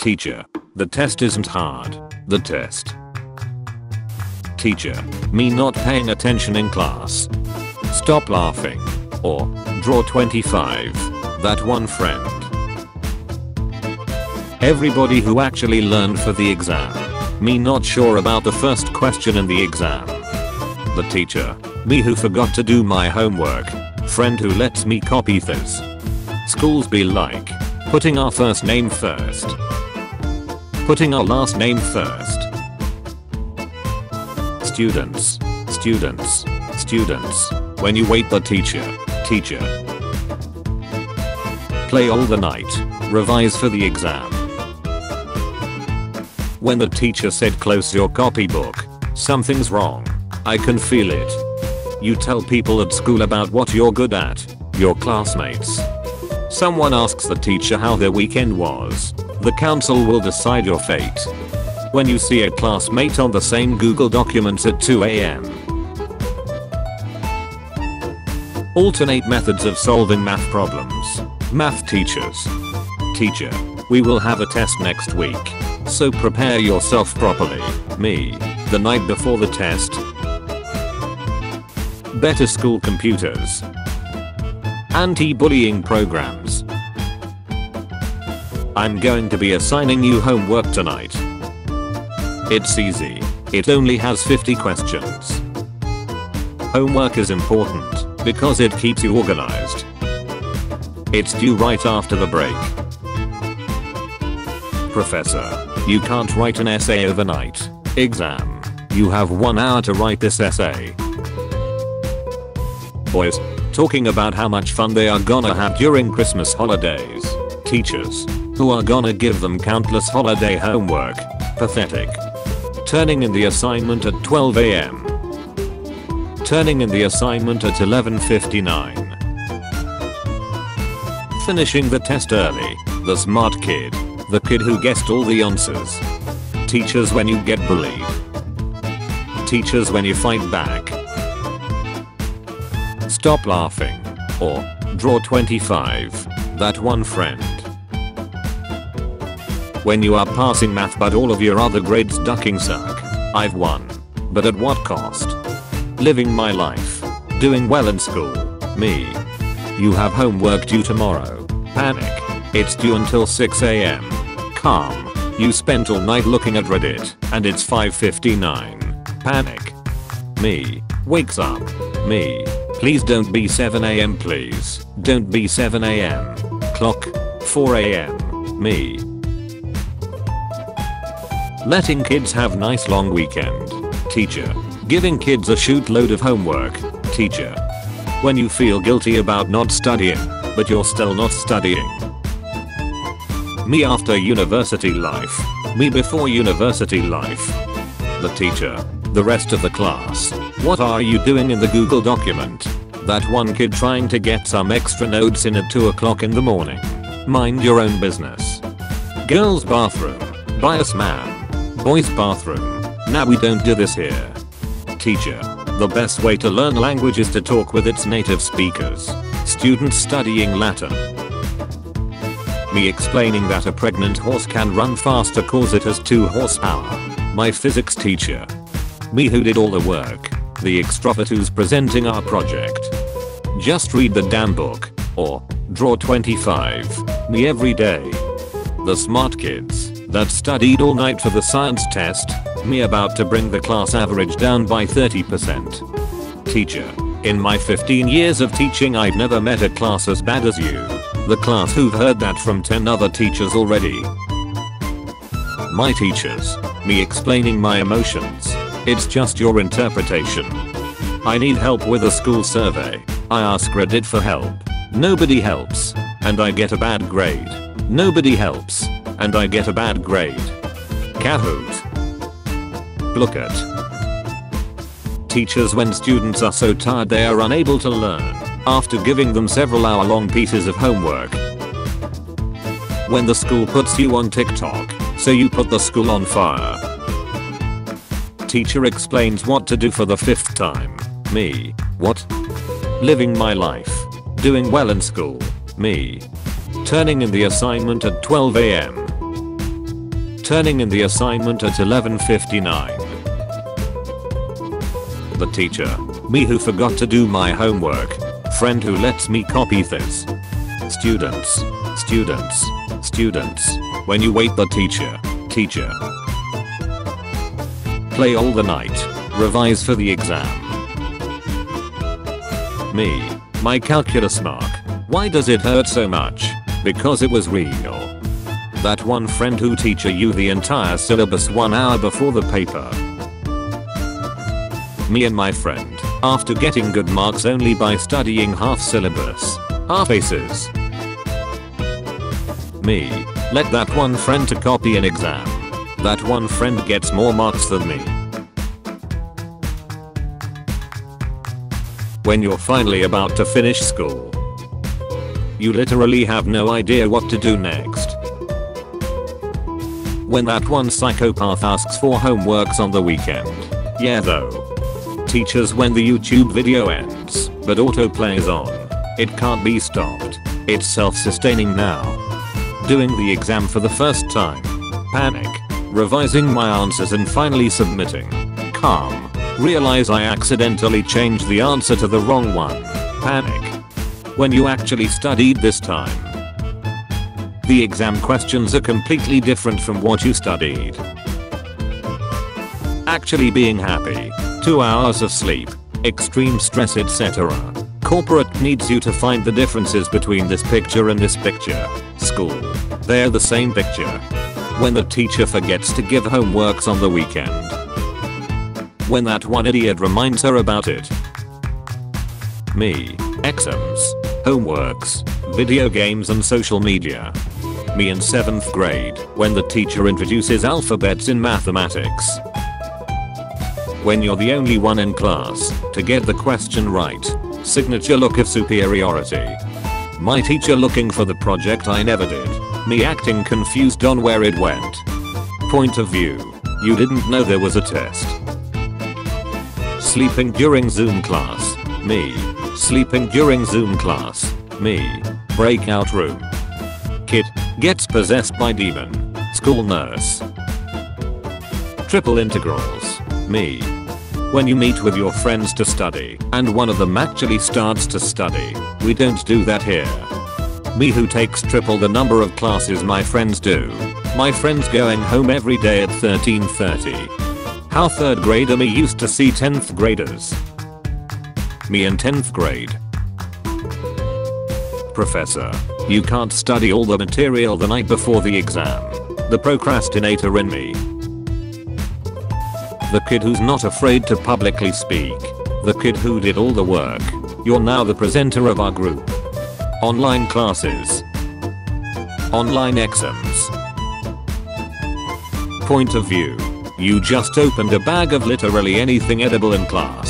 Teacher. The test isn't hard. The test. Teacher. Me not paying attention in class. Stop laughing. Or, draw 25. That one friend. Everybody who actually learned for the exam. Me not sure about the first question in the exam. The teacher. Me who forgot to do my homework. Friend who lets me copy this. Schools be like. Putting our first name first. Putting our last name first. Students. Students. Students. When you wait the teacher. Teacher. Play all the night. Revise for the exam. When the teacher said close your copybook. Something's wrong. I can feel it. You tell people at school about what you're good at. Your classmates. Someone asks the teacher how their weekend was. The council will decide your fate. When you see a classmate on the same Google Documents at 2am. Alternate methods of solving math problems. Math teachers. Teacher. We will have a test next week. So prepare yourself properly. Me. The night before the test. Better school computers. Anti-bullying programs. I'm going to be assigning you homework tonight. It's easy. It only has 50 questions. Homework is important because it keeps you organized. It's due right after the break. Professor, you can't write an essay overnight. Exam. You have one hour to write this essay. Boys, talking about how much fun they are gonna have during Christmas holidays. Teachers, who are gonna give them countless holiday homework. Pathetic. Turning in the assignment at 12 am. Turning in the assignment at 11.59. Finishing the test early. The smart kid. The kid who guessed all the answers. Teachers when you get bullied. Teachers when you fight back. Stop laughing. Or, draw 25. That one friend. When you are passing math but all of your other grades ducking suck. I've won. But at what cost? Living my life. Doing well in school. Me. You have homework due tomorrow. Panic. It's due until 6am. Calm. You spent all night looking at Reddit and it's 5.59. Panic. Me. Wakes up. Me. Please don't be 7am please. Don't be 7am. Clock. 4am. Me. Letting kids have nice long weekend. Teacher. Giving kids a shoot load of homework. Teacher. When you feel guilty about not studying, but you're still not studying. Me after university life. Me before university life. The teacher. The rest of the class. What are you doing in the Google document? That one kid trying to get some extra notes in at 2 o'clock in the morning. Mind your own business. Girls bathroom. Bias man. Boys bathroom. Now we don't do this here. Teacher. The best way to learn language is to talk with its native speakers. Students studying Latin. Me explaining that a pregnant horse can run faster cause it has 2 horsepower. My physics teacher. Me who did all the work. The extrovert who's presenting our project. Just read the damn book. Or, draw 25. Me every day. The smart kids that studied all night for the science test. Me about to bring the class average down by 30%. Teacher. In my 15 years of teaching I've never met a class as bad as you. The class who've heard that from 10 other teachers already. My teachers. Me explaining my emotions. It's just your interpretation. I need help with a school survey. I ask Reddit for help. Nobody helps. And I get a bad grade. Nobody helps. And I get a bad grade. Kahoot. Look at. Teachers when students are so tired they are unable to learn after giving them several hour long pieces of homework. When the school puts you on TikTok, so you put the school on fire. Teacher explains what to do for the fifth time. Me. What? Living my life. Doing well in school. Me. Turning in the assignment at 12am. turning in the assignment at 11.59. The teacher. Me who forgot to do my homework. Friend who lets me copy this. Students. Students. Students. When you wait the teacher. Teacher. Play all the night. Revise for the exam. Me. My calculus mark. Why does it hurt so much? Because it was real. That one friend who teacher you the entire syllabus one hour before the paper. Me and my friend. After getting good marks only by studying half syllabus. Half aces. Me. Let that one friend to copy an exam. That one friend gets more marks than me. When you're finally about to finish school. You literally have no idea what to do next. When that one psychopath asks for homeworks on the weekend. Yeah though. Teachers when the YouTube video ends, but autoplay is on. It can't be stopped. It's self-sustaining now. Doing the exam for the first time. Panic. Revising my answers and finally submitting. Calm. Realize I accidentally changed the answer to the wrong one. Panic. When you actually studied this time. The exam questions are completely different from what you studied. Actually being happy. 2 hours of sleep. Extreme stress etc. Corporate needs you to find the differences between this picture and this picture. School. They're the same picture. When the teacher forgets to give homeworks on the weekend when that one idiot reminds her about it. Me. Exams. Homeworks. Video games and social media. Me in 7th grade when the teacher introduces alphabets in mathematics. When you're the only one in class to get the question right. Signature look of superiority. My teacher looking for the project I never did. Me acting confused on where it went. Point of view. You didn't know there was a test. Sleeping during Zoom class. Me. Sleeping during Zoom class. Me. Breakout room. Kid. Gets possessed by demon. School nurse. Triple integrals. Me. When you meet with your friends to study and one of them actually starts to study. We don't do that here. Me who takes triple the number of classes my friends do. My friends going home every day at 1330. How 3rd grader me used to see 10th graders. Me in 10th grade. Professor. You can't study all the material the night before the exam. The procrastinator in me. The kid who's not afraid to publicly speak. The kid who did all the work. You're now the presenter of our group. Online classes. Online exams. Point of view. You just opened a bag of literally anything edible in class.